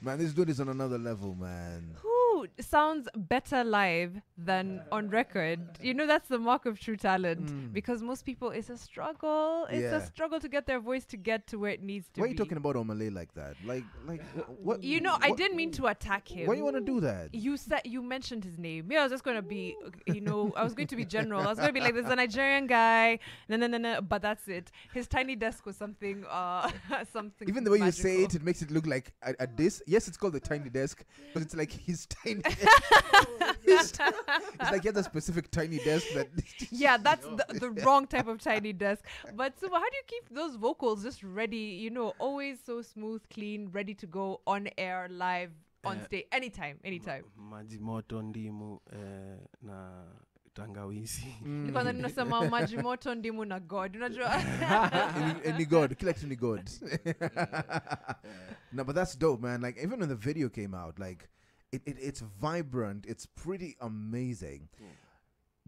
man, this dude is on another level, man. Who sounds better live than on record? You know, that's the mark of true talent because most people, it's a struggle. It's Yeah. a struggle to get their voice to get to where it needs to be. Why are be. you talking about Omah Lay like that? Like, like what? You know, I didn't mean to attack him. Why do you want to do that? You said you mentioned his name. Yeah, I was just gonna be, you know, I was going to be general. I was gonna be like, "There's a Nigerian guy." No, no, no, no. But that's it. His tiny desk was something, uh, something. Even the way you say it, it makes it look like a, a this. Yes, it's called the tiny desk, but it's like his tiny. it's, it's like he has a specific tiny desk that. Yeah, that's the, the wrong type of tiny desk. But so, how do you keep those vocals just ready? You know, always so smooth, clean, ready to go on air, live, on Uh, stage, anytime, anytime. maji moto ndimu eh, na tangawizi Mm. Kwanza ninasema maji moto ndimu na god unajua any, any god, kill like any god. no, but that's dope, man. Like even when the video came out, like it, it it's vibrant. It's pretty amazing. Yeah.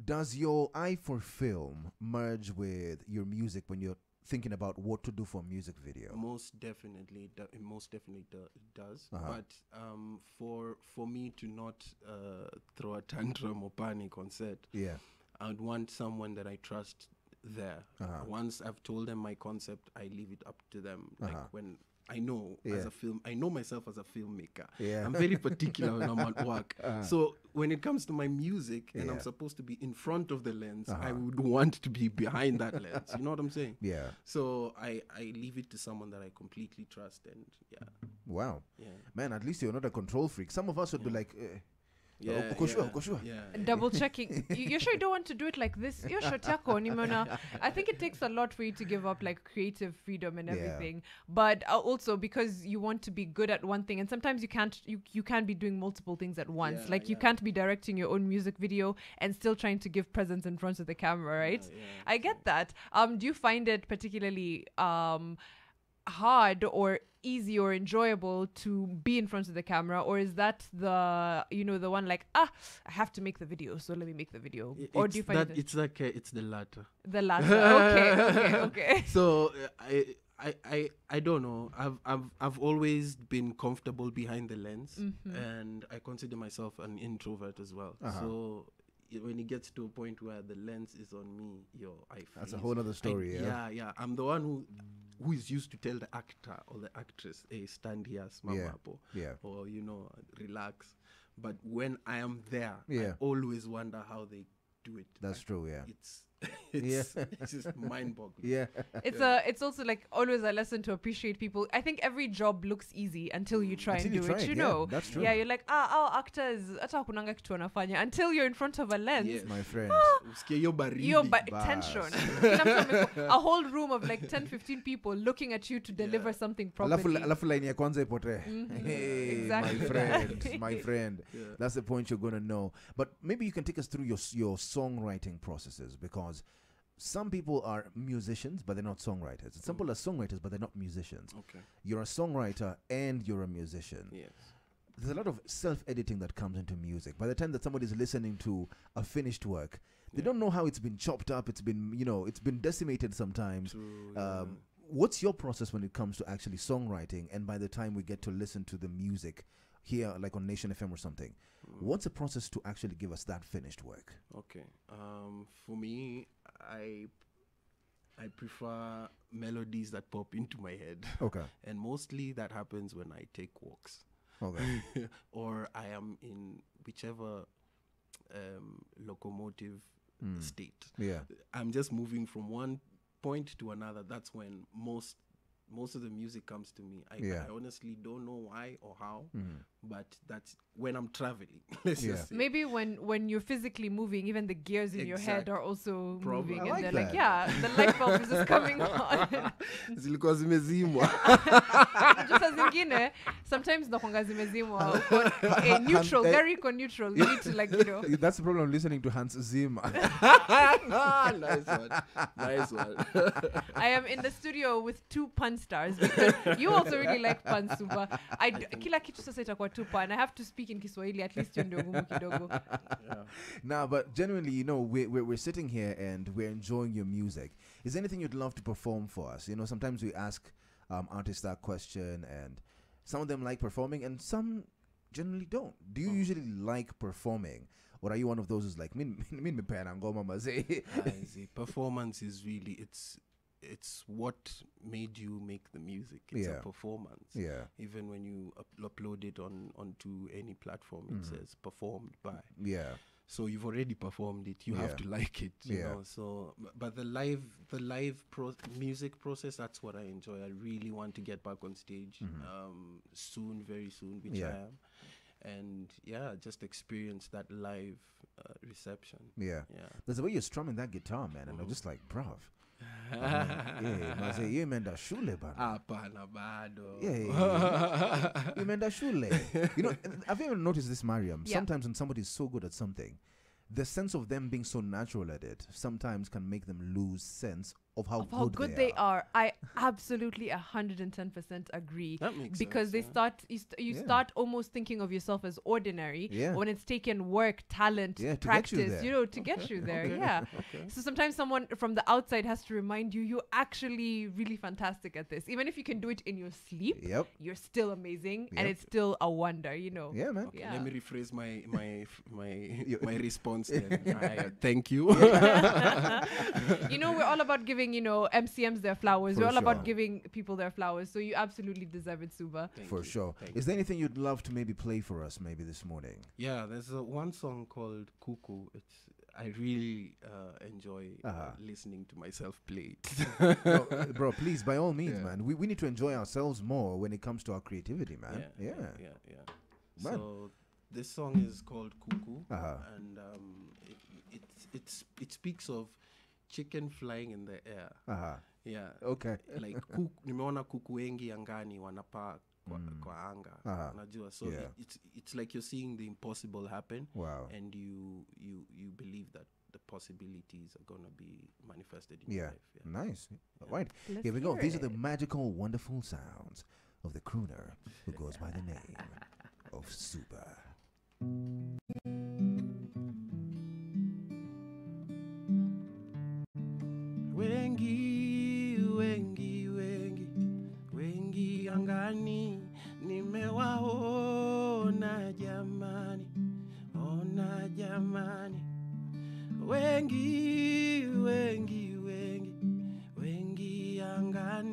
Does your eye for film merge with your music when you're thinking about what to do for a music video? most definitely do- most definitely do, it does Uh-huh. but um, for for me to not uh, throw a tantrum or panic on set Yeah. i'd want someone that i trust there Uh-huh. once i've told them my concept i leave it up to them like Uh-huh. when I know Yeah. as a film, I know myself as a filmmaker. Yeah. I'm very particular when I'm at work. Uh-huh. So when it comes to my music and Yeah. I'm supposed to be in front of the lens, I Uh-huh. would want to be behind that lens. You know what I'm saying? Yeah. So I, I leave it to someone that I completely trust and yeah. Wow. Yeah. Man, at least you're not a control freak. Some of us would be like, eh, Yeah. uko sure, yeah, uko sure? Yeah. double checking you, you're sure you don't want to do it like this You're shot yako nimeona i think it takes a lot for you to give up like creative freedom and Yeah. everything but uh, also because you want to be good at one thing and sometimes you can't you, you can't be doing multiple things at once Yeah, like you can't be directing your own music video and still trying to give presence in front of the camera right Yeah, yeah. i get that um do you find it particularly um hard or easy or enjoyable to be in front of the camera or is that the you know the one like ah i have to make the video so let me make the video I- or it's do you find that it it's like uh, it's the latter. the latter okay okay okay So uh, I, I I I don't know. I've I've I've always been comfortable behind the lens, Mm-hmm. and I consider myself an introvert as well. Uh-huh. So i- when it gets to a point where the lens is on me, yo, I That's a whole other I- story, yeah? yeah, yeah. I'm the one who who is used to tell the actor or the actress, "Hey, stand here, smama Yeah. hapo," Yeah. or you know, relax. But when I am there, Yeah. I always wonder how they do it. That's I- true, yeah. It's it's, it's just mind-boggling. Yeah. it's a it's also like always a lesson to appreciate people i think every job looks easy until you try Until and you do try it it, you yeah, know that's true. yeah you're like ah our actors hata kunanga kitu wanafanya until you're in front of a lens Yes. My friend. Usikie hiyo baridi. your ba- tension Kila mtu ameko- a whole room of like 10 15 people looking at you to deliver something properly alafu line ya kwanza ipotee Mhm. hey, Exactly. my friend my friend Yeah. that's the point you're gonna know but maybe you can take us through your your songwriting processes because some people are musicians but they're not songwriters some people are songwriters but they're not musicians Okay. you're a songwriter and you're a musician Yes. there's a lot of self-editing that comes into music by the time that somebody's listening to a finished work they Yeah. don't know how it's been chopped up it's been you know it's been decimated sometimes True. yeah. um, what's your process when it comes to actually songwriting and by the time we get to listen to the music here like on nation fm or something Mm. what's the process to actually give us that finished work Okay. Um, for me, I I prefer melodies that pop into my head, okay and mostly that happens when I take walks, okay or I am in whichever um, locomotive Mm. state. yeah I'm just moving from one point to another. That's when most most of the music comes to me. I, Yeah. I honestly don't know why or how, Mhm. but that's when I'm traveling. Let's Yeah. just say. maybe when when you're physically moving even the gears in your head are also Probably. moving I and like they're like yeah the light bulb is just coming on zilikuwa zimezimwa just as zingine sometimes nakwanga zimezimwa uko eh, neutral Eh, gari iko neutral you need to like you know that's the problem listening to hans zimmer nice one nice one I am in the studio with two puns stars because you also really like pan super I d- kila kitu sasa itakuwa tu pan i have to speak in kiswahili at least hiyo ndio ngumu kidogo Yeah. Now, but genuinely, you know, we're, we're, we're sitting here and we're enjoying your music. Is there anything you'd love to perform for us? You know, sometimes we ask um, artists that question, and some of them like performing, and some generally don't. Do you Oh. usually like performing? Or are you one of those who's like, min min me pen and go mama say I see. Performance is really it's it's what made you make the music. It's Yeah. a performance. Yeah. Even when you up- upload it on onto any platform, it Mhm. says performed by. Yeah. So you've already performed it. You Yeah. have to like it. You Yeah. know. So, but the live the live pro- music process that's what I enjoy. I really want to get back on stage Mhm. um, soon, very soon, which Yeah. I am. And yeah, just experience that live uh, reception. Yeah. Yeah. There's the way you're strumming that guitar, man, and I'm Mhm. just like, bruv. I'm like, yeah, maze, you imeenda shule bana. Hapana bado. Yeah, yeah, yeah. You imeenda shule. You know, have you ever noticed this, Mariam? Yeah. Sometimes when somebody's so good at something, the sense of them being so natural at it sometimes can make them lose sense of how of how good, good they are i absolutely 110% agree That makes because sense, they yeah. start you, st- you Yeah. start almost thinking of yourself as ordinary Yeah. when it's taken work talent Yeah, to you practice you know to get you there okay, yeah Okay. so sometimes someone from the outside has to remind you you're actually really fantastic at this even if you can do it in your sleep Yep. you're still amazing and it's still a wonder you know Yeah, man. Okay, Yeah. Let me rephrase my my f- my my response. Then. I, uh, thank you. you know we're all about giving you know mcms their flowers For we're all sure. about giving people their flowers so you absolutely deserve it suba Thank For you, sure. thank Is there anything you'd love to maybe play for us maybe this morning? Yeah, there's a, one song called Cuckoo. It's I really uh, enjoy uh, Uh-huh. listening to myself play it. no, uh, bro, please, by all means, Yeah. man. We, we need to enjoy ourselves more when it comes to our creativity, man. Yeah. yeah, yeah, yeah. Man. So this song is called Cuckoo, Uh-huh. and um, it, it it's it speaks of chicken flying in the air. Uh-huh. Yeah, Okay. like kuku, nimeona kuku wengi angani wanapaa kwa, Mm. kwa anga Aha. unajua so Yeah. it, it's, it's like you're seeing the impossible happen Wow. and you you you believe that the possibilities are going to be manifested in Yeah. your life yeah. Nice. All right. Let's Here we go. hear These are the magical, wonderful sounds of the crooner who goes by the name of Suba.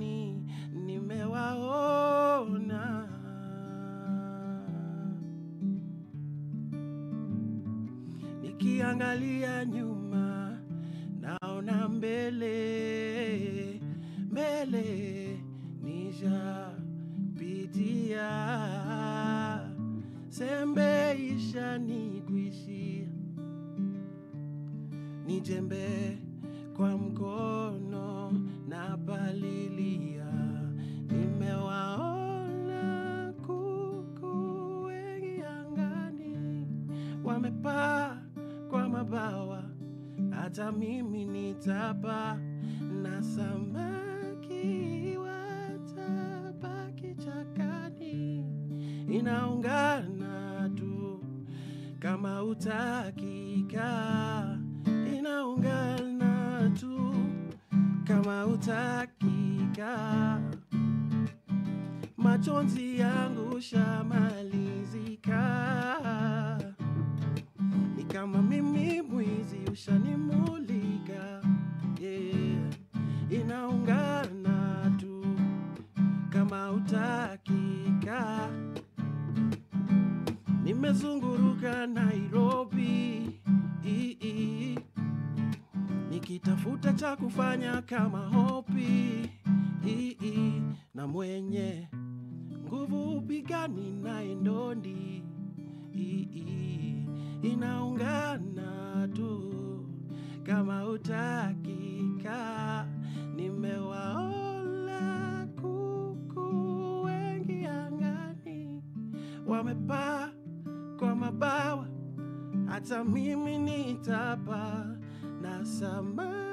Angani nimewaona? Nikiangalia nyuma naona mbele mbele nishapitia. Sembe ishani kuishia nijembe kwa mkono na palilia nimewaona kuku wengi angani. Wamepaa kwa mabawa. Hata mimi nitapaa, na samaki watabaki chakani. Inaungana tu kama utakika kama machonzi yangu shamalizika nikitafuta cha kufanya kama hopi i- i. na mwenye nguvu upigani naye ndondi i- i. inaungana tu kama utakika nimewaola kuku wengi angani wamepaa kwa mabawa hata mimi nitapa na samaki